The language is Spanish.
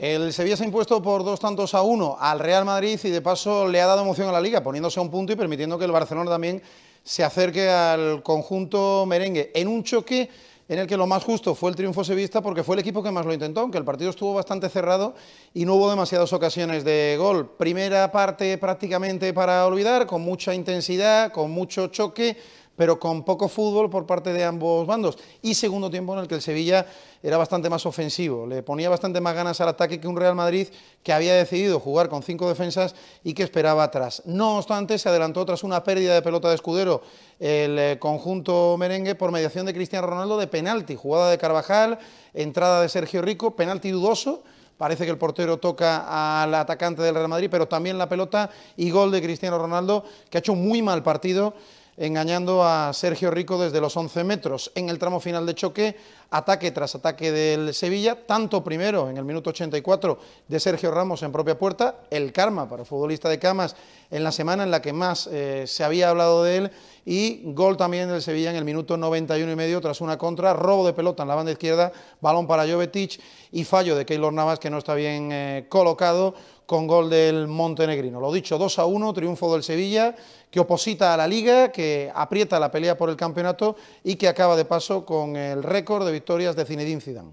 El Sevilla se ha impuesto por dos tantos a uno al Real Madrid y de paso le ha dado emoción a la liga, poniéndose a un punto y permitiendo que el Barcelona también se acerque al conjunto merengue en un choque en el que lo más justo fue el triunfo sevista porque fue el equipo que más lo intentó, aunque el partido estuvo bastante cerrado y no hubo demasiadas ocasiones de gol. Primera parte prácticamente para olvidar, con mucha intensidad, con mucho choque, pero con poco fútbol por parte de ambos bandos. Y segundo tiempo en el que el Sevilla era bastante más ofensivo, le ponía bastante más ganas al ataque que un Real Madrid que había decidido jugar con cinco defensas y que esperaba atrás. No obstante, se adelantó tras una pérdida de pelota de escudero el eh, conjunto merengue por mediación de Cristiano Ronaldo de penalti, jugada de Carvajal, entrada de Sergio Rico, penalti dudoso, Parece que el portero toca al atacante del Real Madrid, pero también la pelota y gol de Cristiano Ronaldo, que ha hecho muy mal partido engañando a Sergio Rico desde los 11 metros. En el tramo final de choque, ataque tras ataque del Sevilla, tanto primero en el minuto 84 de Sergio Ramos en propia puerta, el karma para el futbolista de Camas en la semana en la que más eh, se había hablado de él, y gol también del Sevilla en el minuto 91 y medio tras una contra, robo de pelota en la banda izquierda, balón para Jovetic y fallo de Keylor Navas que no está bien eh, colocado con gol del montenegrino. Lo dicho, 2 a 1, triunfo del Sevilla, que oposita a la Liga, que aprieta la pelea por el campeonato y que acaba de paso con el récord de victorias de Zinedine Zidane.